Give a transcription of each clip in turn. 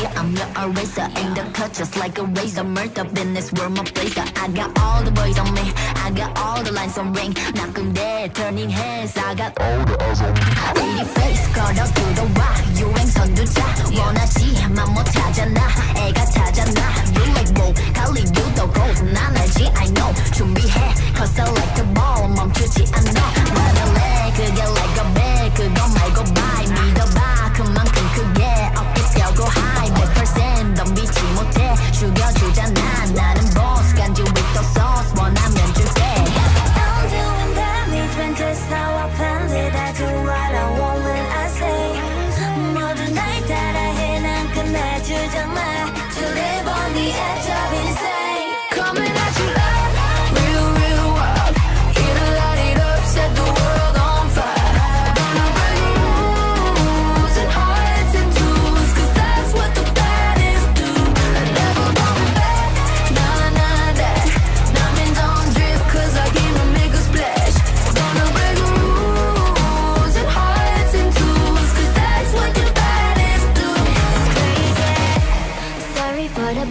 Yeah, I'm your eraser In the cut just like a razor. Murked up in this world, my blazer I got all the boys on me. I got all the lines on ring. Knocking dead, turning heads. I got all the eyes on me. 우리 face 걸어 들어와 유행선 두자 원하지 맘못 찾아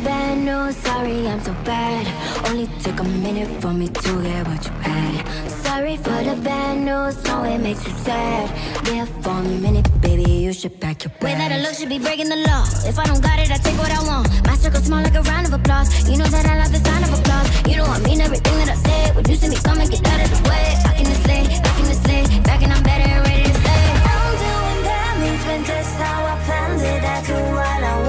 bad news, sorry I'm so bad. Only took a minute for me to get what you had. Sorry for the bad news, no it makes you sad. There for a minute, baby, you should pack your bags Way that I look should be breaking the law. If I don't got it, I take what I want. My circle small like a round of applause. You know that I love the sound of applause. You know I mean everything that I say. When you see me coming, get out of the way. Back in the sleigh, back in the sleigh, back and I'm better and ready to stay. I'm doing damage when just how I planned it. I do what I want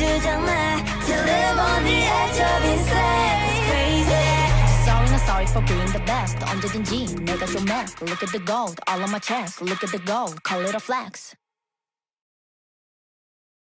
주잖아. To live on the edge of insane. It's crazy. Sorry not sorry for being the best 언제든지 내가 좀 mad Look at the gold all on my chest Look at the gold call it a flex